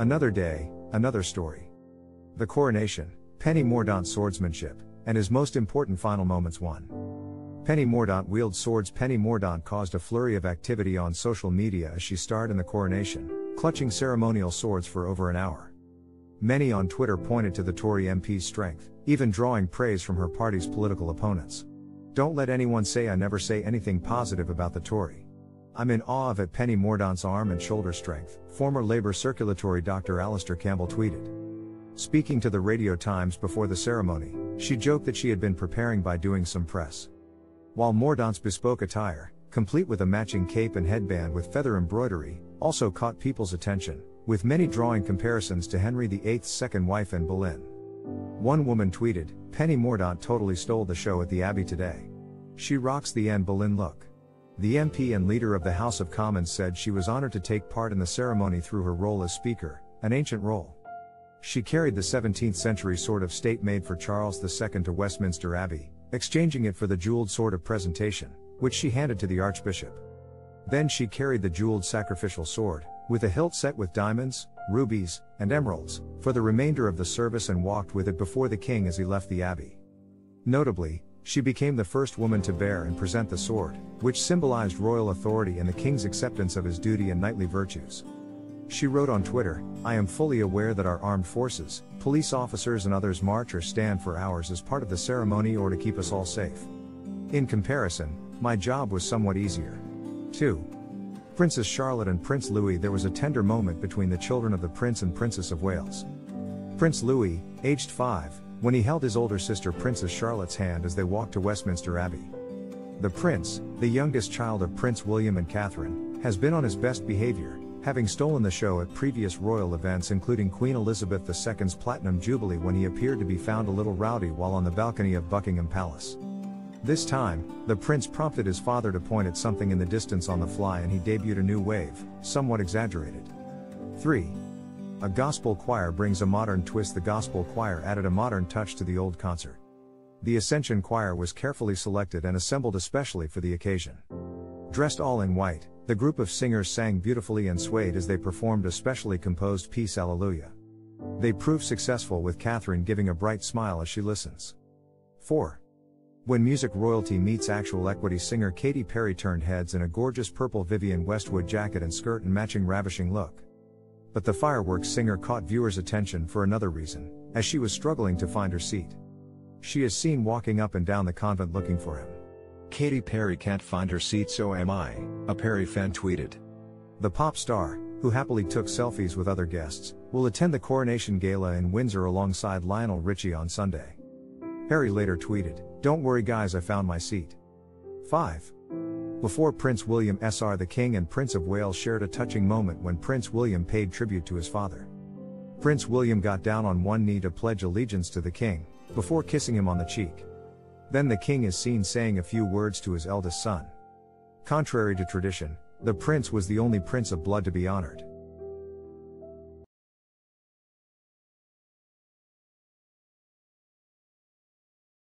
Another day, another story. The coronation, Penny Mordaunt's swordsmanship, and his most important final moments 1. Penny Mordaunt wields swords. Penny Mordaunt caused a flurry of activity on social media as she starred in the coronation, clutching ceremonial swords for over an hour. Many on Twitter pointed to the Tory MP's strength, even drawing praise from her party's political opponents. Don't let anyone say I never say anything positive about the Tory. I'm in awe of it. Penny Mordaunt's arm and shoulder strength, former Labour circulatory Dr. Alastair Campbell tweeted. Speaking to the Radio Times before the ceremony, she joked that she had been preparing by doing some press. While Mordaunt's bespoke attire, complete with a matching cape and headband with feather embroidery, also caught people's attention, with many drawing comparisons to Henry VIII's second wife Anne Boleyn. One woman tweeted, Penny Mordaunt totally stole the show at the Abbey today. She rocks the Anne Boleyn look. The MP and leader of the House of Commons said she was honored to take part in the ceremony through her role as Speaker, an ancient role. She carried the 17th century sword of state made for Charles II to Westminster Abbey, exchanging it for the jeweled sword of presentation, which she handed to the Archbishop. Then she carried the jeweled sacrificial sword, with a hilt set with diamonds, rubies, and emeralds, for the remainder of the service and walked with it before the king as he left the abbey. Notably, she became the first woman to bear and present the sword, which symbolized royal authority and the king's acceptance of his duty and knightly virtues. She wrote on Twitter, I am fully aware that our armed forces, police officers, and others march or stand for hours as part of the ceremony or to keep us all safe. In comparison, my job was somewhat easier. 2. Princess Charlotte and Prince Louis There was a tender moment between the children of the Prince and Princess of Wales. Prince Louis, aged 5, when he held his older sister Princess Charlotte's hand as they walked to Westminster Abbey. The prince, the youngest child of Prince William and Catherine, has been on his best behavior, having stolen the show at previous royal events including Queen Elizabeth II's Platinum Jubilee when he appeared to be found a little rowdy while on the balcony of Buckingham Palace. This time, the prince prompted his father to point at something in the distance on the fly and he debuted a new wave, somewhat exaggerated. 3. A gospel choir brings a modern twist. The gospel choir added a modern touch to the old concert. The Ascension Choir was carefully selected and assembled especially for the occasion. Dressed all in white, the group of singers sang beautifully and swayed as they performed a specially composed piece Alleluia. They proved successful with Catherine giving a bright smile as she listens. 4. When music royalty meets actual equity singer Katy Perry turned heads in a gorgeous purple Vivienne Westwood jacket and skirt and matching ravishing look. But the fireworks singer caught viewers' attention for another reason, as she was struggling to find her seat. She is seen walking up and down the convent looking for him. Katy Perry can't find her seat, so am I, a Perry fan tweeted. The pop star, who happily took selfies with other guests, will attend the coronation gala in Windsor alongside Lionel Richie on Sunday. Perry later tweeted, Don't worry, guys, I found my seat. 5. Before Prince William SR the King and Prince of Wales shared a touching moment when Prince William paid tribute to his father. Prince William got down on one knee to pledge allegiance to the King, before kissing him on the cheek. Then the King is seen saying a few words to his eldest son. Contrary to tradition, the prince was the only prince of blood to be honored.